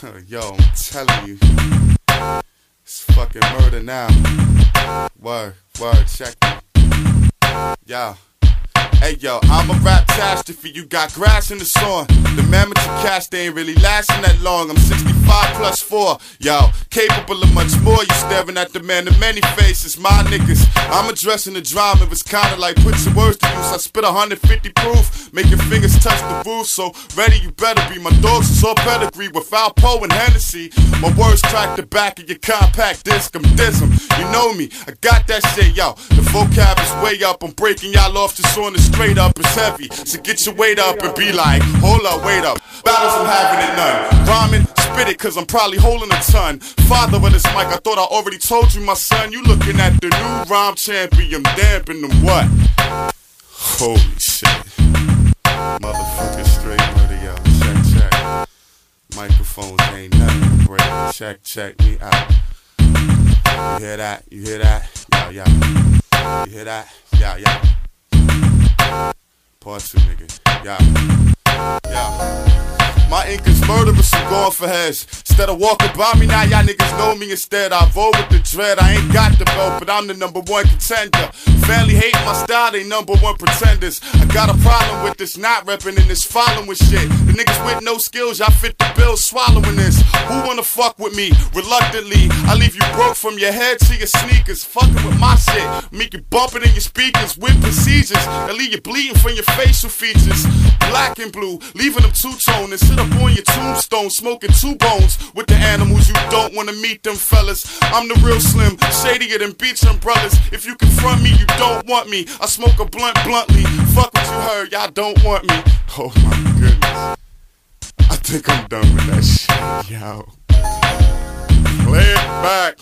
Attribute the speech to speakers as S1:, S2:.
S1: Yo, I'm telling you. It's fucking murder now. Word, word, check me. Yo. Hey yo, I'm a rap catastrophe. You got grass in the song. The mammoth you cast they ain't really lasting that long. I'm 65 plus 4. Yo, capable of much more. You staring at the man of many faces. My niggas, I'm addressing the drama. It's kinda like put some words to use. I spit 150 proof. Make your fingers touch the roof. So ready, you better be. My dogs is all pedigree without Poe and Hennessy. My words track the back of your compact disc. I'm DSM. You know me. I got that shit, yo. The vocab is way up. I'm breaking y'all off just on the straight up is heavy. So get your weight up and be like, hold up, wait up. Battles I'm having it none. Rhyming, spit it, cause I'm probably holding a ton. Father of this mic, I thought I already told you, my son. You looking at the new rhyme champion, damping them what? Holy shit. Motherfucker straight murder, yo. Check, check. Microphones ain't nothing. Break. Check, check me out. You hear that? You hear that? Yeah, yeah. You hear that? Yeah, yeah. Part two, nigga. Yeah. Yeah. Ink is going for heads. Instead of walking by me now, y'all niggas know me instead. I vote with the dread. I ain't got the belt, but I'm the number one contender. Family hate my style, they number one pretenders. I got a problem with this not repping and this following shit. The niggas with no skills, y'all fit the bill swallowing this. Who wanna fuck with me? Reluctantly, I leave you broke from your head to your sneakers. Fucking with my shit, make you bump it in your speakers with procedures. And leave you bleeding from your facial features. Black and blue, leaving them two tone and sit up on your tombstone, smoking two bones with the animals. You don't wanna meet them fellas. I'm the real slim, shadier than beach umbrellas. If you confront me, you don't want me. I smoke a blunt bluntly. Fuck what you heard, y'all don't want me. Oh my goodness. I think I'm done with that shit, yo. Play it back.